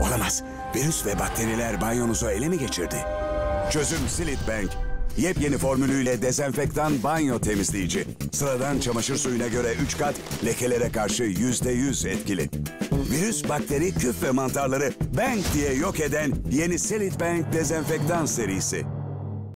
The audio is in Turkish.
Olamaz. Virüs ve bakteriler banyonuzu ele mi geçirdi? Çözüm Silit Bank. Yepyeni formülüyle dezenfektan banyo temizleyici. Sıradan çamaşır suyuna göre 3 kat, lekelere karşı %100 etkili. Virüs, bakteri, küf ve mantarları Bank diye yok eden yeni Silit Bank dezenfektan serisi.